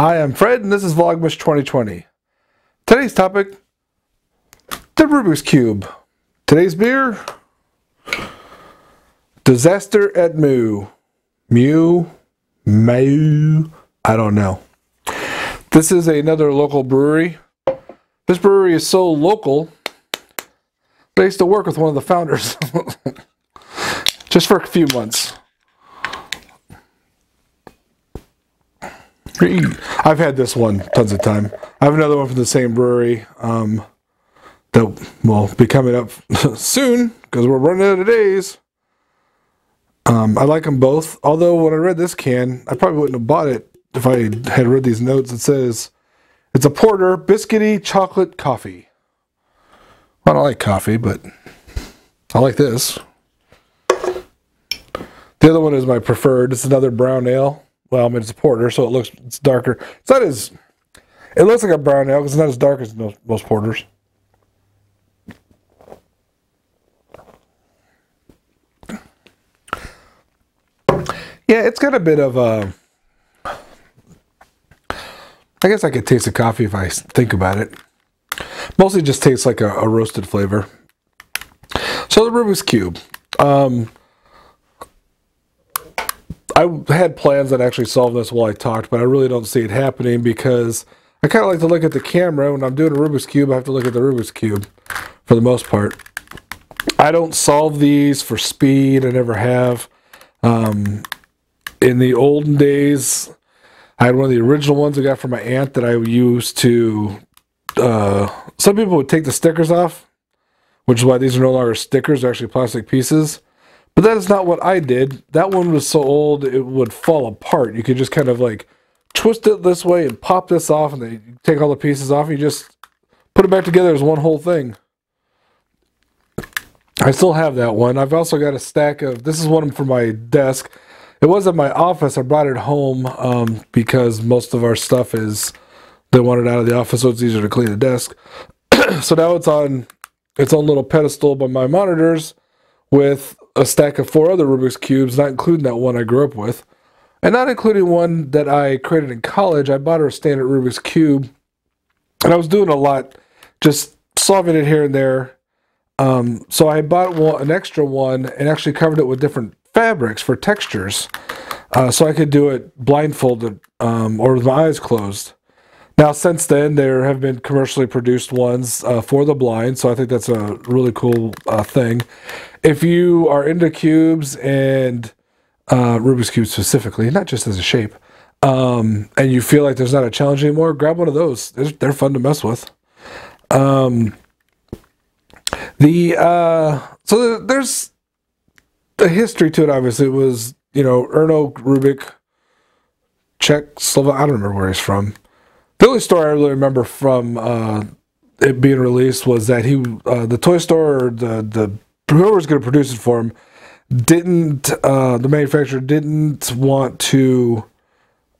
Hi, I'm Fred, and this is Vlogmas 2020. Today's topic the Rubik's Cube. Today's beer Disaster at Moo. Mew? Mew? I don't know. This is another local brewery. This brewery is so local, I used to work with one of the founders just for a few months. I've had this one tons of time. I have another one from the same brewery um, that will be coming up soon because we're running out of days. Um, I like them both. Although when I read this can, I probably wouldn't have bought it if I had read these notes. It says it's a porter, biscuity chocolate coffee. I don't like coffee, but I like this. The other one is my preferred. It's another brown ale. Well, I mean, it's a porter, so it looks it's darker. It's not as it looks like a brown ale because it's not as dark as most, most porters. Yeah, it's got a bit of a. I guess I could taste the coffee if I think about it. Mostly just tastes like a, a roasted flavor. So the Rubik's Cube. Um, I had plans on actually solving this while I talked, but I really don't see it happening because I kind of like to look at the camera. When I'm doing a Rubik's Cube, I have to look at the Rubik's Cube for the most part. I don't solve these for speed. I never have. Um, in the olden days, I had one of the original ones I got from my aunt that I used to. Uh, some people would take the stickers off, which is why these are no longer stickers, they're actually plastic pieces. But that is not what I did. That one was so old it would fall apart. You could just kind of like twist it this way and pop this off, and then take all the pieces off. And you just put it back together as one whole thing. I still have that one. I've also got a stack of. This is one for my desk. It was at my office. I brought it home um, because most of our stuff is they want it out of the office, so it's easier to clean the desk. so now it's on its own little pedestal by my monitors with a stack of four other Rubik's Cubes, not including that one I grew up with, and not including one that I created in college. I bought a standard Rubik's Cube, and I was doing a lot, just solving it here and there. Um, so I bought one, an extra one and actually covered it with different fabrics for textures, uh, so I could do it blindfolded um, or with my eyes closed. Now, since then, there have been commercially produced ones uh, for the blind, so I think that's a really cool uh, thing. If you are into cubes and uh, Rubik's Cube specifically, not just as a shape, um, and you feel like there's not a challenge anymore, grab one of those. They're, they're fun to mess with. Um, the uh, so there's a history to it. Obviously, it was you know Erno Rubik, Czech, Slovak. I don't remember where he's from the only story I really remember from uh, it being released was that he, uh, the toy store, or the the whoever was going to produce it for him, didn't uh, the manufacturer didn't want to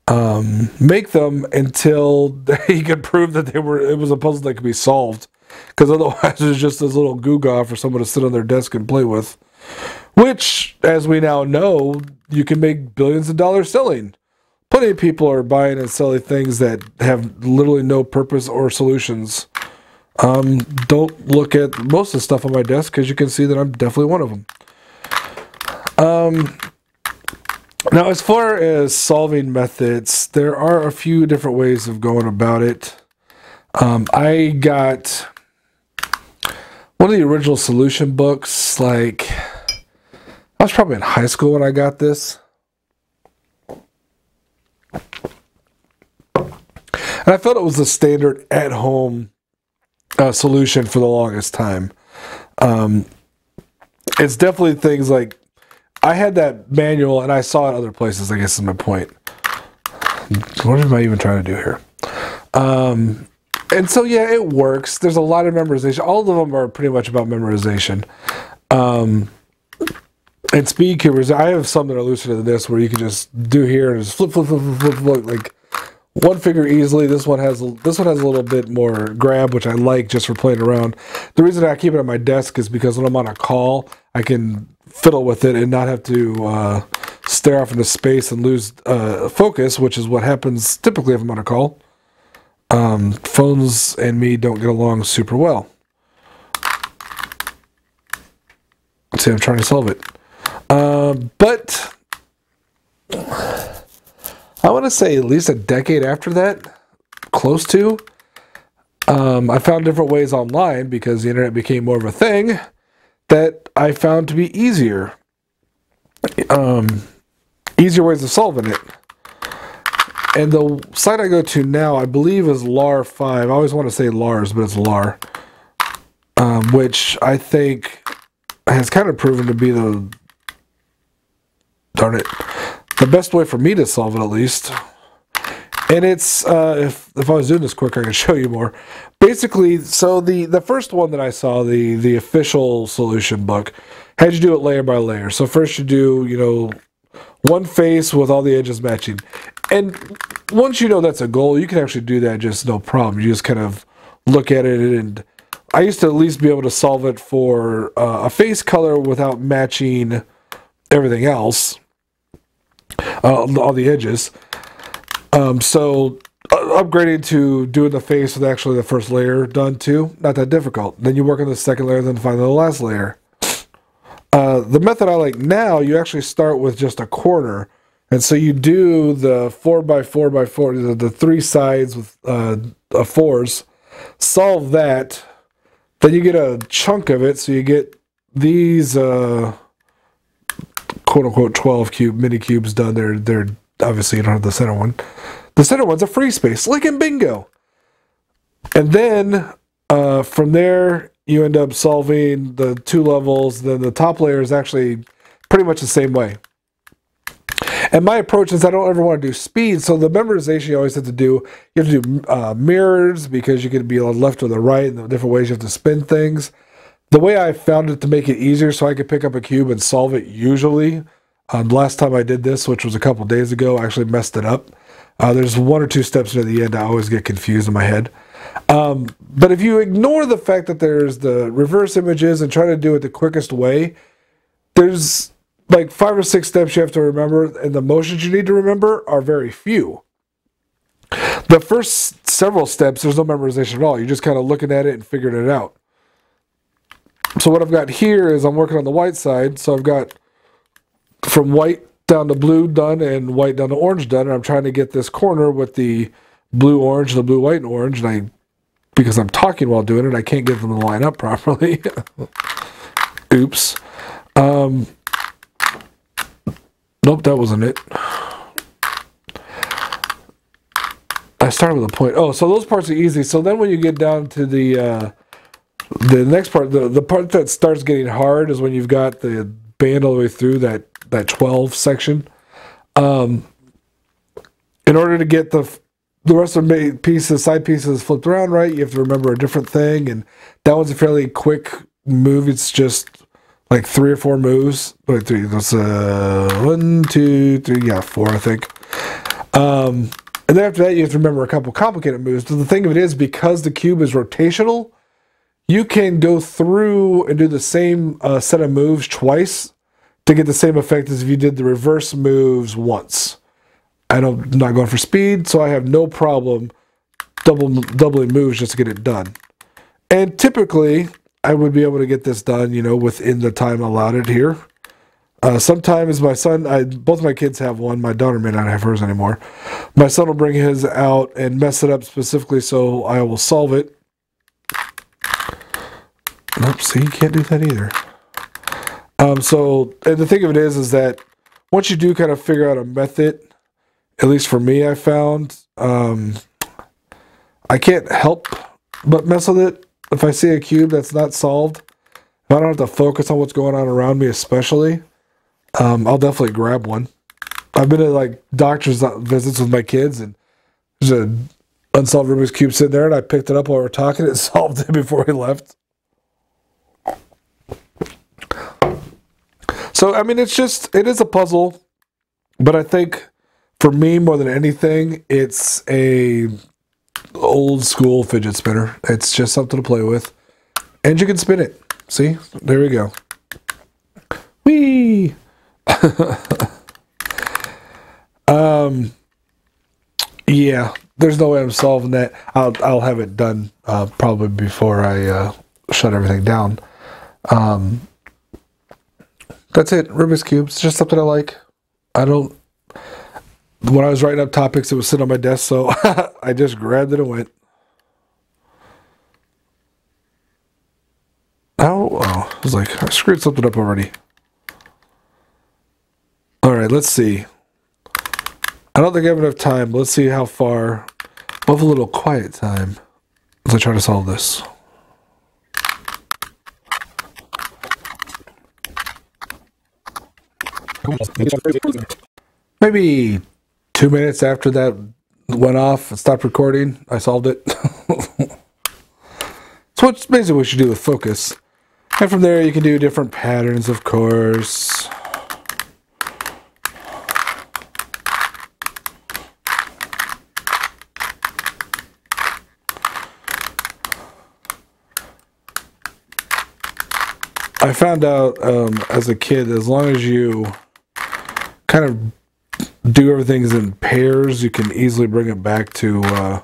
um, make them until he could prove that they were it was a puzzle that could be solved, because otherwise it was just this little goo for someone to sit on their desk and play with, which, as we now know, you can make billions of dollars selling plenty of people are buying and selling things that have literally no purpose or solutions. Um, don't look at most of the stuff on my desk because you can see that I'm definitely one of them. Um, now, as far as solving methods, there are a few different ways of going about it. Um, I got one of the original solution books, like, I was probably in high school when I got this. And I felt it was the standard at home uh, solution for the longest time. Um, it's definitely things like I had that manual and I saw it other places, I guess is my point. What am I even trying to do here? Um, and so, yeah, it works. There's a lot of memorization. All of them are pretty much about memorization. Um, and speed cubers, I have some that are looser than this where you can just do here and just flip, flip, flip, flip, flip, flip like one finger easily. This one has this one has a little bit more grab, which I like just for playing around. The reason I keep it on my desk is because when I'm on a call, I can fiddle with it and not have to uh, stare off into space and lose uh, focus, which is what happens typically if I'm on a call. Um, phones and me don't get along super well. See, I'm trying to solve it. Uh, but I want to say at least a decade after that, close to, um, I found different ways online because the internet became more of a thing that I found to be easier. Um, easier ways of solving it. And the site I go to now, I believe, is LAR5. I always want to say LARS, but it's LAR. Um, which I think has kind of proven to be the darn it the best way for me to solve it at least and it's uh, if if I was doing this quicker, I could show you more. Basically, so the the first one that I saw, the the official solution book, had you do it layer by layer. So first you do you know one face with all the edges matching, and once you know that's a goal, you can actually do that just no problem. You just kind of look at it and. I used to at least be able to solve it for uh, a face color without matching everything else, uh, all the edges. Um, so uh, upgrading to doing the face with actually the first layer done too, not that difficult. Then you work on the second layer, then finally the last layer. Uh, the method I like now, you actually start with just a corner. And so you do the four by four by four, the, the three sides with uh, fours, solve that. Then you get a chunk of it. So you get these uh, quote unquote 12 cube mini cubes done. They're, they're obviously you don't have the center one. The center one's a free space, like in bingo. And then uh, from there, you end up solving the two levels. Then the top layer is actually pretty much the same way. And my approach is I don't ever want to do speed. So the memorization you always have to do, you have to do uh, mirrors because you can be on left or the right and the different ways you have to spin things. The way I found it to make it easier so I could pick up a cube and solve it usually um, last time I did this, which was a couple days ago, I actually messed it up. Uh, there's one or two steps near the end. I always get confused in my head. Um, but if you ignore the fact that there's the reverse images and try to do it the quickest way, there's like five or six steps you have to remember, and the motions you need to remember are very few. The first several steps, there's no memorization at all. You're just kind of looking at it and figuring it out. So what I've got here is I'm working on the white side. So I've got from white down to blue done and white down to orange done. And I'm trying to get this corner with the blue, orange, the blue, white, and orange. And I, because I'm talking while doing it, I can't get them to line up properly. Oops. Um, nope, that wasn't it. I started with a point. Oh, so those parts are easy. So then when you get down to the uh, the next part, the, the part that starts getting hard is when you've got the band all the way through that that 12 section. Um, in order to get the the rest of the pieces, side pieces flipped around right, you have to remember a different thing. And that was a fairly quick move. It's just like three or four moves. Wait, three. That's uh, one, two, three. Yeah, four, I think. Um, and then after that, you have to remember a couple complicated moves. But the thing of it is, because the cube is rotational, you can go through and do the same uh, set of moves twice to get the same effect as if you did the reverse moves once. I don't, I'm not going for speed, so I have no problem double doubling moves just to get it done. And typically, I would be able to get this done, you know, within the time allotted here. Uh, sometimes my son, I both my kids have one. My daughter may not have hers anymore. My son will bring his out and mess it up specifically, so I will solve it. Nope, see, you can't do that either. Um, so the thing of it is, is that once you do kind of figure out a method, at least for me, I found um, I can't help but mess with it. If I see a cube that's not solved, if I don't have to focus on what's going on around me, especially, um, I'll definitely grab one. I've been at like doctor's visits with my kids, and there's an unsolved Rubik's cube sitting there, and I picked it up while we were talking. and solved it before we left. So I mean, it's just it is a puzzle, but I think for me more than anything, it's a old school fidget spinner. It's just something to play with, and you can spin it. See, there we go. Whee! Um, yeah, there's no way I'm solving that. I'll I'll have it done uh, probably before I uh, shut everything down. Um, that's it. Rubik's cube. It's just something I like. I don't. When I was writing up topics, it was sitting on my desk, so I just grabbed it and went. Oh, oh, I was like, I screwed something up already. All right, let's see. I don't think I have enough time. Let's see how far. We'll have a little quiet time as I try to solve this. Maybe two minutes after that went off stopped recording, I solved it. so what's basically what you do with focus. And from there you can do different patterns, of course. I found out um, as a kid, as long as you kind of do everything in pairs, you can easily bring it back to uh,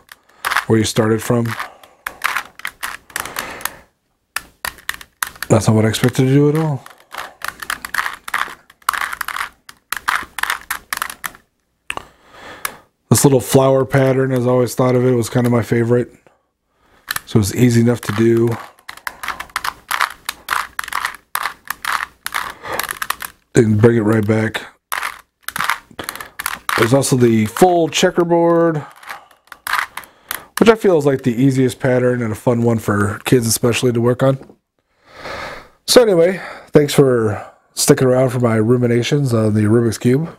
where you started from. That's not what I expected to do at all. This little flower pattern, as I always thought of it, was kind of my favorite. So it was easy enough to do. and bring it right back. There's also the full checkerboard, which I feel is like the easiest pattern and a fun one for kids especially to work on. So anyway, thanks for sticking around for my ruminations on the Rubik's Cube.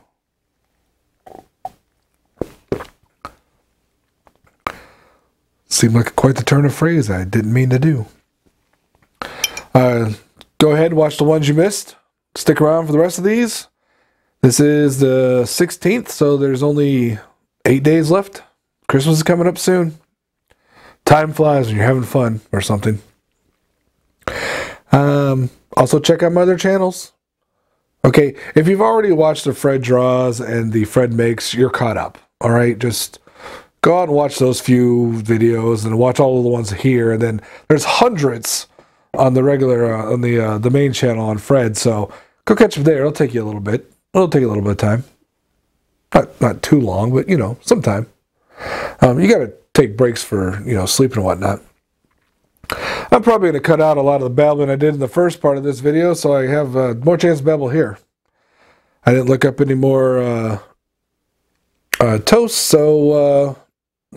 Seemed like quite the turn of phrase I didn't mean to do. Uh, go ahead watch the ones you missed stick around for the rest of these. This is the 16th, so there's only eight days left. Christmas is coming up soon. Time flies when you're having fun or something. Um, also, check out my other channels. Okay, if you've already watched the phrebh draws and the phrebh makes, you're caught up. All right, just go out and watch those few videos and watch all of the ones here. And then there's hundreds on the regular uh, on the uh, the main channel on phrebh. So Go catch them there. It'll take you a little bit. It'll take a little bit of time. Not not too long, but you know, some time. Um, you got to take breaks for you know sleep and whatnot. I'm probably going to cut out a lot of the babbling I did in the first part of this video, so I have uh, more chance to babble here. I didn't look up any more uh, uh, toasts, so uh,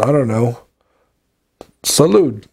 I don't know. Salute.